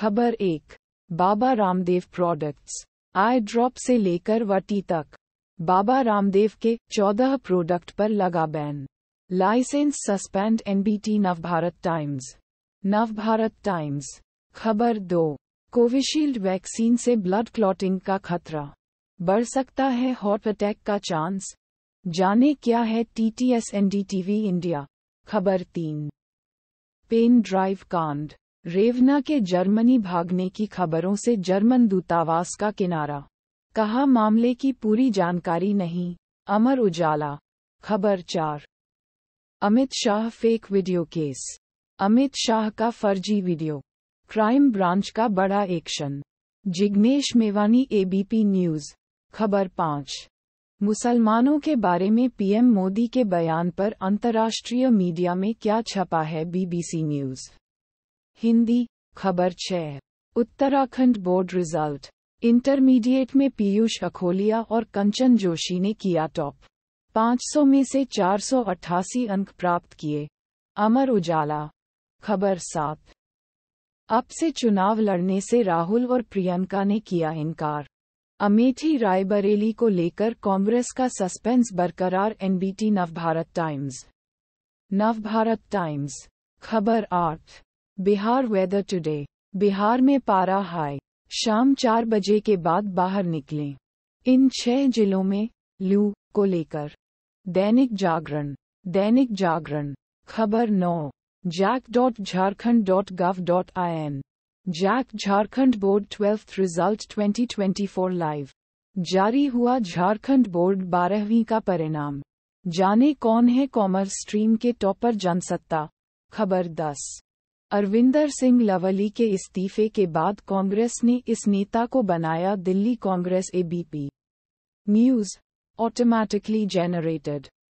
खबर एक, Baba Ramdev products eye drop से लेकर वटी तक, बाबा रामदेव के 14 प्रोडक्ट पर लगा ban licence suspend NBT Navbharat Times Navbharat Times खबर दो, कोविशील्ड वैक्सीन से ब्लड क्लॉटिंग का खतरा, बढ़ सकता है हार्ट अटैक का चांस जाने क्या है टीटीएस एनडीटीवी इंडिया खबर तीन, पेन ड्राइव कांड रेवना के जर्मनी भागने की खबरों से जर्मन दूतावास का किनारा। कहा, मामले की पूरी जानकारी नहीं। अमर उजाला। खबर चार। Amit Shah fake video case. Amit Shah का फर्जी वीडियो। क्राइम ब्रांच का बड़ा action. Jignesh Mevani, ABP news. खबर पाँच। मुसलमानों के बारे में पीएम मोदी के बयान पर अंतर्राष्ट्रीय मीडिया में क्या छपा है, बीबीसी न्यूज़। हिंदी, खबर छह उत्तराखंड बोर्ड रिज़ल्ट। इंटरमीडिएट में पीयूष अखोलिया और कंचन जोशी ने किया टॉप। 500 में से 488 अंक प्राप्त किए। अमर उजाला। खबर सात। अब से चुनाव लड़ने से राहुल और प्रियंका ने किया इनकार। अमेठी रायबरेली को लेकर कांग्रेस का सस्पेंस बरकरार, NBT Navbharat Times. Navbharat Times. खबर आठ। बिहार वेदर टुडे बिहार में पारा हाई शाम चार बजे के बाद बाहर निकलें। इन छह जिलों में लू को लेकर। दैनिक जागरण। दैनिक जागरण। खबर नौ। JAC dot Jharkhand dot gov dot I N JAC Jharkhand board twelfth result 2024 live जारी हुआ झारखंड बोर्ड बारहवीं का परिणाम। जाने कौन है कॉमर्स स्ट्रीम के टॉपर जनसत्ता। खबर दस। अरविंदर सिंह लवली के इस्तीफे के बाद कांग्रेस ने इस नेता को बनाया Delhi Congress ABP news automatically generated